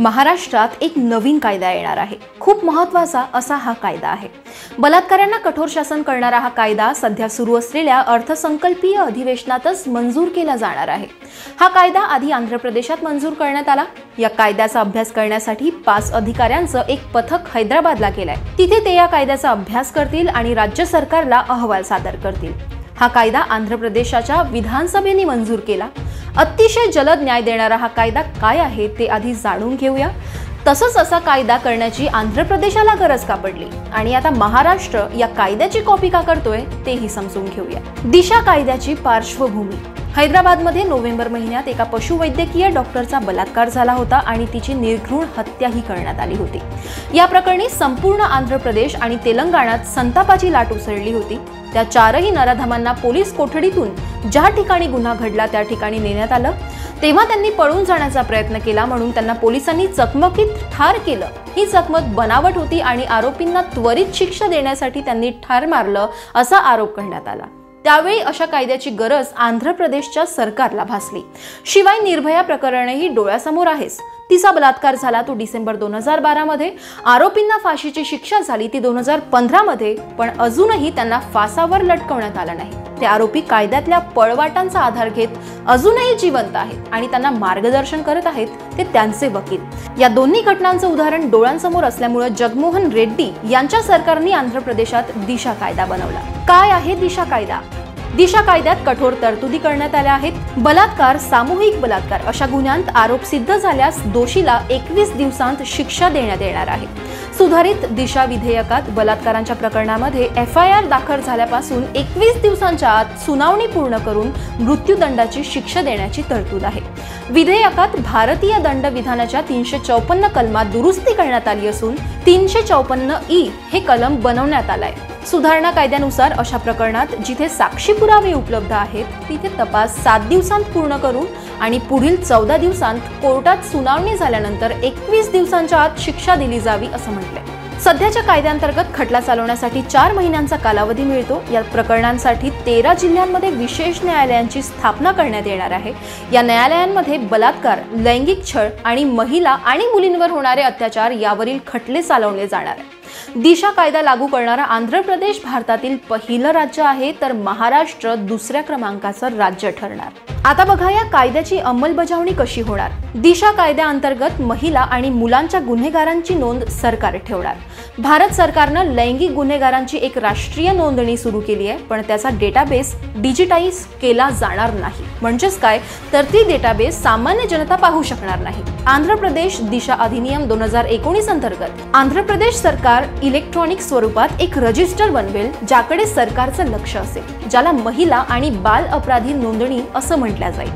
महाराष्ट्रात एक नवीन कायदा येणार आहे. खूप महत्त्वाचा असा हा कायदा आहे. बलात्कारांना कठोर शासन करणारा हा कायदा सध्या सुरू असलेल्या अर्थसंकल्पीय अधिवेशनातच मंजूर केला जाणार आहे. हा कायदा आधी आंध्र प्रदेशात मंजूर करण्यात आला. या कायद्याचा अभ्यास करण्यासाठी पाच अधिकाऱ्यांचं एक पथक हैदराबादला केलंय तिथे ते या कायद्याचा अभ्यास करतील आणि राज्य सरकारला अहवाल सादर करतील. हा कायदा आंध्र प्रदेशाच्या विधानसभेने मंजूर केला. अतिशय जलद न्याय देणारा हा कायदा काय आहे ते आधी जाणून घेऊया. तसंच असा कायदा करण्याची आंध्र प्रदेशाला गरज का पडली आणि आता महाराष्ट्र या कायद्याची कॉपी का करतोय तेही समजून घेऊया. दिशा कायद्याची पार्श्वभूमी. हैदराबादमध्ये नोव्हेंबर महिन्यात एका पशुवैद्यकीय डॉक्टरचा बलात्कार झाला होता आणि तिची निर्घृण हत्याही करण्यात आली होती. या प्रकरणी संपूर्ण आंध्र प्रदेश आणि तेलंगणात संतापाची लाट उसळली होती. त्या चारही नराधमांना पोलीस कोठडीतून ज्या ठिकाणी गुन्हा घडला त्या ठिकाणी नेण्यात आलं. तेव्हा त्यांनी पळून जाण्याचा प्रयत्न केला म्हणून त्यांना पोलिसांनी चकमकीत ठार केलं. ही चकमक बनावट होती आणि आरोपींना त्वरित शिक्षा देण्यासाठी त्यांनी ठार मारलं असा आरोप करण्यात आला. त्यावेळी अशा कायद्याची गरज आंध्र प्रदेशच्या सरकारला भासली. शिवाय निर्भया प्रकरणही डोळ्यासमोर आहेस तिचा बलात्कार झाला तो डिसेंबर दोन हजार बारामध्ये आरोपींना फाशीची शिक्षा झाली ती दोन हजार पंधरामध्ये पण अजूनही त्यांना फासावर लटकवण्यात आलं नाही. ते आरोपी कायद्यातल्या पळवाटांचा आधार घेत अजूनही जिवंत आहेत आणि त्यांना मार्गदर्शन करत आहेत ते त्यांचे वकील. या दोन्ही घटनांचं उदाहरण डोळ्यांसमोर असल्यामुळे जगमोहन रेड्डी यांच्या सरकारने आंध्र प्रदेशात दिशा कायदा बनवला. काय आहे दिशा कायदा दिशा कायद्यात कठोर तरतुदी करण्यात आल्या आहेत. बलात्कार सामूहिक बलात्कार अशा गुन्ह्यांत आरोप सिद्ध झाल्यास दोषीला एकवीस दिवसांत शिक्षा देण्यात येणार आहे. सुधारित दिशा विधेयकात बलात्कारांच्या प्रकरणामध्ये एफ आय आर दाखल झाल्यापासून एकवीस दिवसांच्या आत सुनावणी पूर्ण करून मृत्यूदंडाची शिक्षा देण्याची तरतूद आहे. विधेयकात भारतीय दंड विधानाच्या तीनशे चौपन्न कलमात दुरुस्ती करण्यात आली असून तीनशे चौपन्न ई हे कलम बनवण्यात आलाय. सुधारणा कायद्यानुसार अशा प्रकरणात जिथे साक्षी पुरावे उपलब्ध आहेत तिथे तपास सात दिवसांत पूर्ण करून आणि पुढील चौदा दिवसांत कोर्टात सुनावणी झाल्यानंतर एकवीस दिवसांच्या आत शिक्षा दिली जावी असं म्हटलंय. सध्याच्या कायद्यांतर्गत खटला चालवण्यासाठी चार महिन्यांचा कालावधी मिळतो. या प्रकरणांसाठी तेरा जिल्ह्यांमध्ये विशेष न्यायालयांची स्थापना करण्यात येणार आहे. या न्यायालयांमध्ये बलात्कार लैंगिक छळ आणि महिला आणि मुलींवर होणारे अत्याचार यावरील खटले चालवले जाणार आहे दिशा कायदा लागू करणारा आंध्र प्रदेश भारतातील पहिलं राज्य आहे तर महाराष्ट्र दुसऱ्या क्रमांकाचं राज्य ठरणार. आता बघा या कायद्याची अंमलबजावणी कशी होणार? दिशा कायद्याअंतर्गत महिला आणि मुलांच्या गुन्हेगारांची नोंद सरकार ठेवणार. भारत सरकारनं लैंगिक गुन्हेगारांची एक राष्ट्रीय नोंदणी सुरू केली आहे पण त्याचा डेटाबेस डिजिटाईज केला जाणार नाही. म्हणजेच काय? तर ती डेटाबेस सामान्य जनता पाहू शकणार नाही. आंध्र प्रदेश दिशा अधिनियम दोन हजार एकोणीस अंतर्गत. आंध्र प्रदेश सरकार इलेक्ट्रॉनिक स्वरूपात एक रजिस्टर बनवेल ज्याकडे सरकारचं लक्ष असेल ज्याला महिला आणि बाल अपराधी नोंदणी असं म्हटलं जाईल.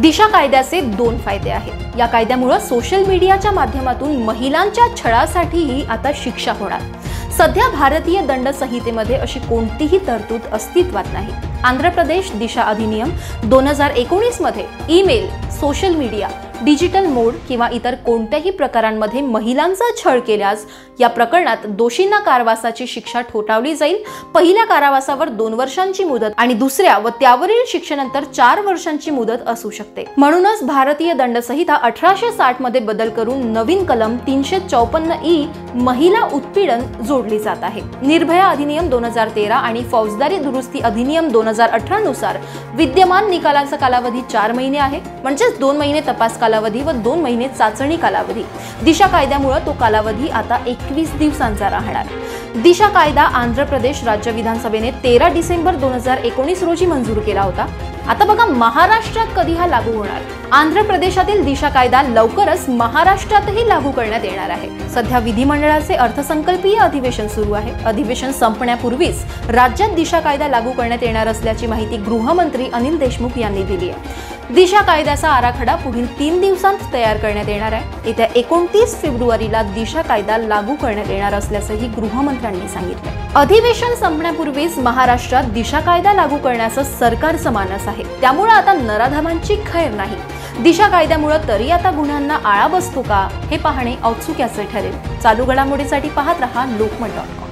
दिशा कायद्याचे दोन फायदे आहेत. या कायद्यामुळे सोशल मीडियाच्या माध्यमातून महिलांच्या छळासाठीही आता शिक्षा होणार. सध्या भारतीय दंड संहितेमध्ये अशी कोणतीही तरतूद अस्तित्वात नाही. आंध्र प्रदेश दिशा अधिनियम दोन हजार एकोणीसमध्ये email social media digital mode किंवा इतर कोणत्याही प्रकारांमध्ये महिलांचा छळ केल्यास या प्रकरणात दोषींना कारावासाची शिक्षा ठोठावली जाईल. पहिल्या कारावासावर दोन वर्षांची मुदत आणि दुसऱ्या व त्यावरील शिक्षेनंतर चार वर्षांची मुदत असू शकते. म्हणूनच भारतीय दंडसंहिता अठराशे साठमध्ये बदल करून नवीन कलम तीनशे चौपन्न ई महिला उत्पीडन जोडली जात आहे. निर्भया अधिनियम दोन हजार तेरा आणि फौजदारी दुरुस्ती अधिनियम दोन हजार अठरा नुसार विद्यमान निकालाचा कालावधी चार महिने आहे. म्हणजेच दोन महिने तपास कालावधी व दोन महिने चाचणी कालावधी. दिशा कायद्यामुळे तो कालावधी आता एकवीस दिवसांचा राहणार. दिशा कायदा आंध्र प्रदेश राज्य विधानसभेने तेरा डिसेंबर दोन हजार एकोणीस रोजी मंजूर केला होता. आता बघा महाराष्ट्रात कधी हा लागू होणार? आंध्र प्रदेशातील दिशा कायदा लवकरच महाराष्ट्रातही लागू करण्यात येणार आहे. सध्या विधिमंडळाचे अर्थसंकल्पीय अधिवेशन सुरू आहे. अधिवेशन संपण्यापूर्वीच राज्यात दिशा कायदा लागू करण्यात येणार असल्याची माहिती गृहमंत्री अनिल देशमुख यांनी दिली आहे. दिशा कायद्याचा आराखडा पुढील तीन दिवसांत तयार करण्यात येणार आहे. येत्या एकोणतीस फेब्रुवारीला दिशा कायदा लागू करण्यात येणार असल्याचंही गृहमंत्र्यांनी सांगितलं. अधिवेशन संपण्यापूर्वीच महाराष्ट्रात दिशा कायदा लागू करण्याचं सरकारचं मानस आहे. त्यामुळे आता नराधमांची खैर नाही. दिशा कायद्यामुळे तरी आता गुन्ह्यांना आळा बसतो का? हे पाहणे औत्सुक्याचे ठरेल. चालू घडामोडीसाठी पाहत रहा लोकमत डॉट